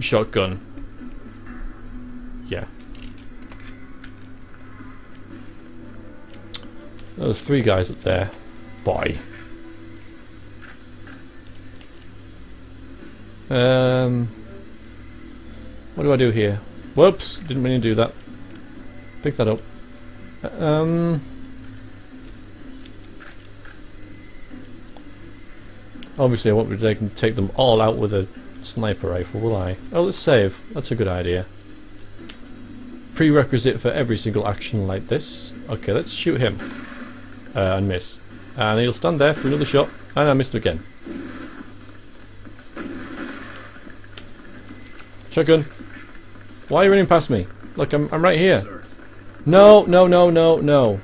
shotgun. Yeah. There's three guys up there. Boy. Um, what do I do here? Whoops, didn't mean to do that. Pick that up. Um, obviously I won't be taking take them all out with a sniper rifle, will I? Oh, let's save. That's a good idea. Prerequisite for every single action like this. Okay, let's shoot him. Uh, and miss. And he'll stand there for another shot. And I missed him again. Shotgun. Why are you running past me? Look, I'm, I'm right here. No, no, no, no, no.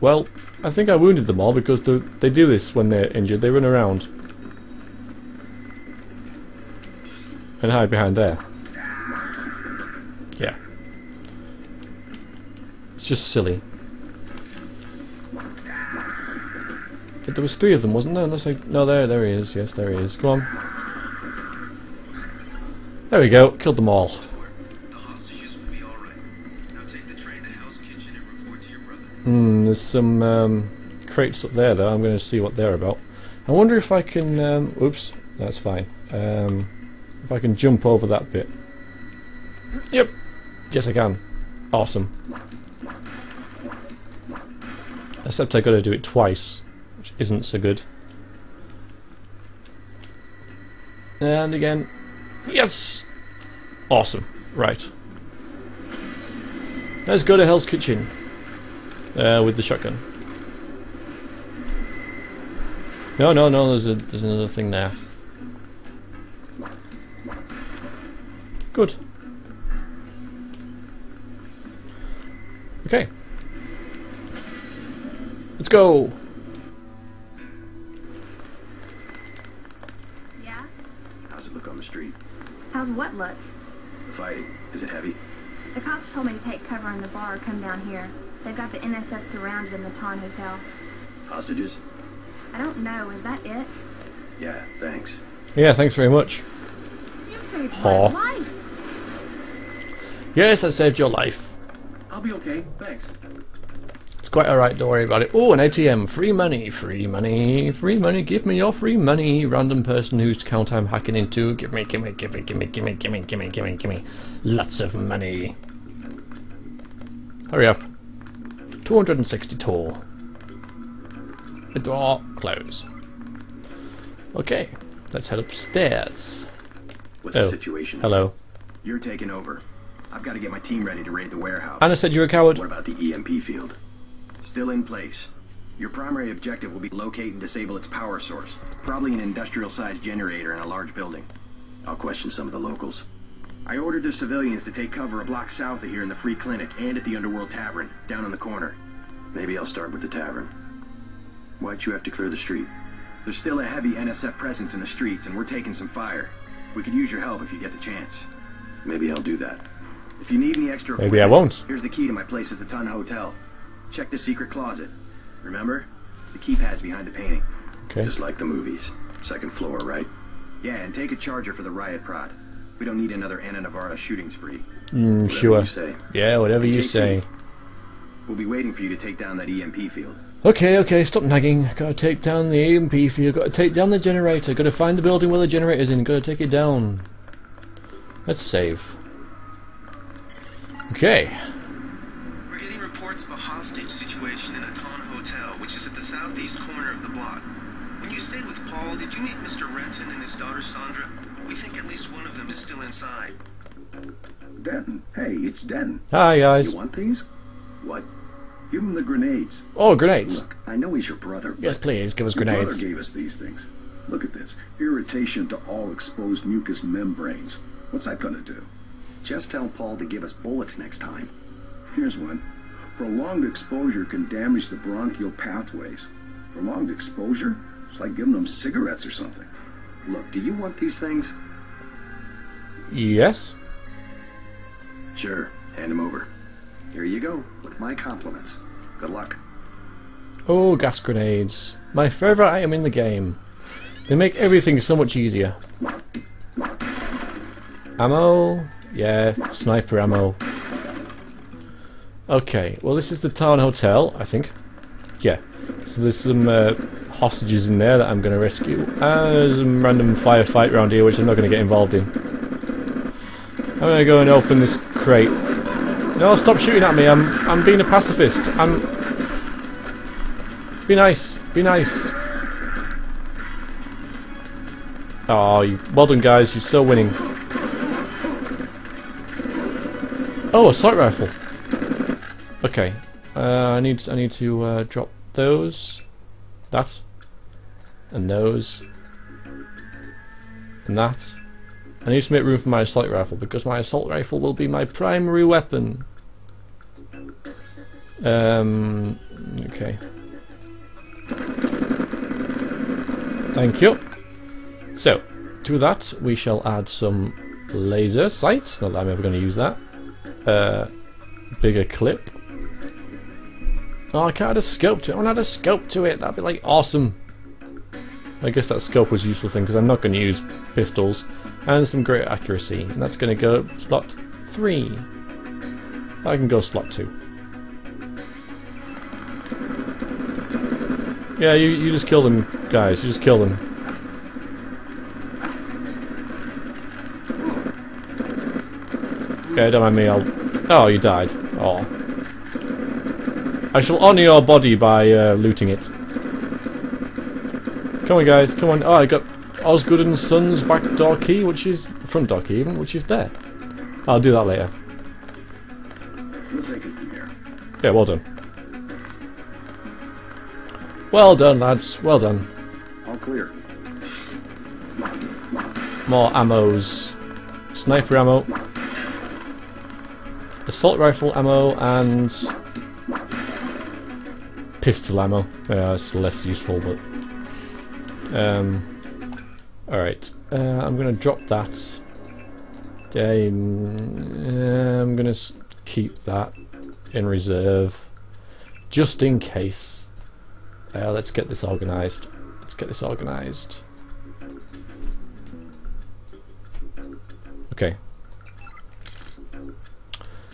Well, I think I wounded them all because they, they do this when they're injured. They run around. And hide behind there. Yeah. It's just silly. But there was three of them, wasn't there? Unless I... No, there, there he is. Yes, there he is. Come on. There we go. Killed them all. Hmm, there's some um, crates up there though. I'm going to see what they're about. I wonder if I can. Um, oops, that's fine. Um, if I can jump over that bit. Yep. Yes, I can. Awesome. Except I got to do it twice, which isn't so good. And again. Yes. Awesome. Right. Let's go to Hell's Kitchen uh, with the shotgun. No, no, no. There's a there's another thing there. Good. Okay. Let's go. Yeah? How's it look on the street? How's what look? The fighting, is it heavy? The cops told me to take cover in the bar or come down here. They've got the NSF surrounded in the Ton Hotel. Hostages? I don't know, is that it? Yeah, thanks. Yeah, thanks very much. You saved Aw. my life! Yes, I saved your life. I'll be okay, thanks. It's quite alright, don't worry about it. Oh, an ATM. Free money, free money, free money. Give me your free money. Random person whose account I'm hacking into. Give me, give me, give me, give me, give me, give me, give me, give me, give me. Lots of money. Hurry up. 260 toll. The door close. Okay, let's head upstairs. What's Oh, the situation? Hello. You're taking over. I've got to get my team ready to raid the warehouse. Anna said you're a coward. What about the EMP field? Still in place. Your primary objective will be locate and disable its power source. Probably an industrial-sized generator in a large building. I'll question some of the locals. I ordered the civilians to take cover a block south of here in the Free Clinic and at the Underworld Tavern, down in the corner. Maybe I'll start with the tavern. Why'd you have to clear the street? There's still a heavy NSF presence in the streets, and we're taking some fire. We could use your help if you get the chance. Maybe I'll do that. If you need any extra Maybe I won't. Here's the key to my place at the Ton Hotel. Check the secret closet. Remember? The keypad's behind the painting. Okay. Just like the movies. Second floor, right? Yeah, and take a charger for the riot prod. We don't need another Anna Navarre shooting spree. Mm, sure. you say. Yeah, whatever you JC. say. We'll be waiting for you to take down that EMP field. Okay, okay, stop nagging. Gotta take down the EMP field, gotta take down the generator, gotta find the building where the generator's in, gotta take it down. Let's save. Okay. We're getting reports of a hostage situation in a Ton Hotel, which is at the southeast corner of the block. When you stayed with Paul, did you meet Mr. Renton and his daughter Sandra? We think at least one of them is still inside. Denton. Hey, it's Denton. Hi, guys. You want these? What? Give him the grenades. Oh, grenades. Look, I know he's your brother. Yes, please, give us your grenades. brother gave us these things. Look at this. Irritation to all exposed mucous membranes. What's that gonna do? Just tell Paul to give us bullets next time. Here's one. Prolonged exposure can damage the bronchial pathways. Prolonged exposure? It's like giving them cigarettes or something. Look, do you want these things? Yes? Sure. Hand them over. Here you go, with my compliments. Good luck. Oh, gas grenades. My favourite item in the game. They make everything so much easier. Ammo? Yeah, sniper ammo. Okay, well this is the town hotel, I think. Yeah. So there's some uh, hostages in there that I'm going to rescue. Uh, there's some random firefight around here which I'm not going to get involved in. I'm going to go and open this crate. No, stop shooting at me. I'm I'm being a pacifist. I'm. Be nice. Be nice. Oh, you, well done, guys. You're still winning. Oh, a assault rifle. Okay. Uh, I need I need to uh, drop those, that, and those, and that. I need to make room for my assault rifle because my assault rifle will be my primary weapon. Um. Okay. Thank you. So, to that we shall add some laser sights. Not that I'm ever going to use that. Uh, bigger clip. Oh, I can't add a scope to it. I want to add a scope to it. That'd be like awesome. I guess that scope was a useful thing because I'm not going to use pistols. And some great accuracy. And that's going to go slot 3. I can go slot 2. Yeah, you, you just kill them, guys. You just kill them. Okay, don't mind me. I'll. Oh, you died. Oh. I shall honour your body by uh, looting it. Come on, guys. Come on. Oh, I got Osgood and Sons back door key, which is front door key, even, which is there. I'll do that later. We'll take it from here. Yeah, well done. Well done, lads. Well done. All clear. More ammos. Sniper ammo. Assault rifle ammo and pistol ammo. Yeah, it's less useful, but um. All right, uh, I'm gonna drop that. Um, uh, I'm gonna keep that in reserve, just in case. Uh, let's get this organised. Let's get this organised. Okay.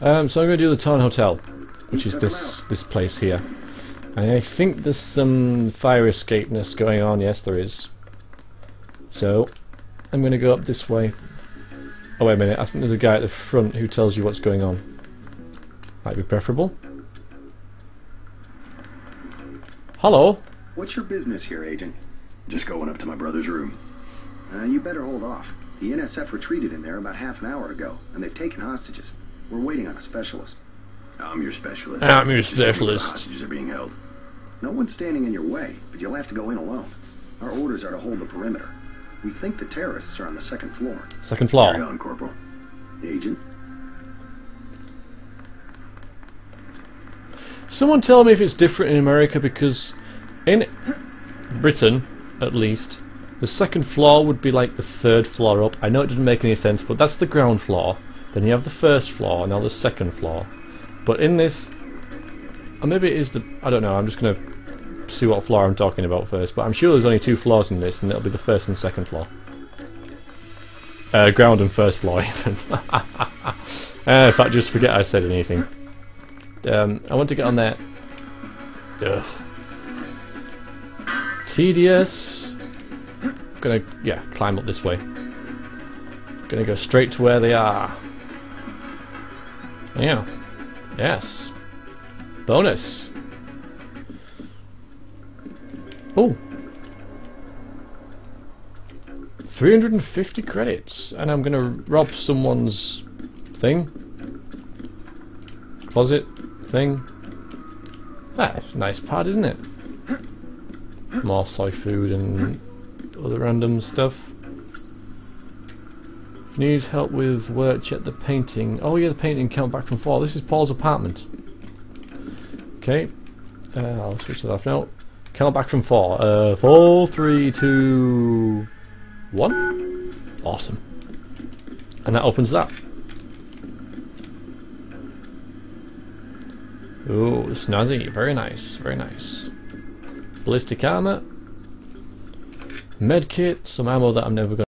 Um, so I'm going to do the Town Hotel, which is this this place here. And I think there's some fire escapeness going on. Yes, there is. So I'm going to go up this way. Oh wait a minute. I think there's a guy at the front who tells you what's going on. Might be preferable. Hello. What's your business here, Agent? Just going up to my brother's room. Uh, you better hold off. The NSF retreated in there about half an hour ago, and they've taken hostages. We're waiting on a specialist. I'm your specialist. I'm your Just tell me where the specialist. Hostages are being held. No one's standing in your way, but you'll have to go in alone. Our orders are to hold the perimeter. We think the terrorists are on the second floor. Second floor. Carry on, Corporal. Agent? Someone tell me if it's different in America because in Britain, at least, the second floor would be like the third floor up. I know it doesn't make any sense, but that's the ground floor. Then you have the first floor, now the second floor. But in this, or maybe it is the. I don't know. I'm just gonna see what floor I'm talking about first. But I'm sure there's only two floors in this, and it'll be the first and second floor. Uh, ground and first floor, even. uh, in fact, just forget I said anything. Um, I want to get on there. Ugh. Tedious. Gonna, yeah, climb up this way. Gonna go straight to where they are. Yeah. Yes. Bonus. Oh. 350 credits. And I'm gonna rob someone's thing. Closet thing. Ah, nice pad, isn't it? More soy food and other random stuff. Need help with work, check the painting. Oh yeah, the painting count back from four. This is Paul's apartment. Okay, uh, I'll switch that off now. Count back from four. Uh, four, three, two, one. Awesome. And that opens that. Oh, snazzy. Very nice. Very nice. Ballistic armor. med kit, some ammo that I'm never going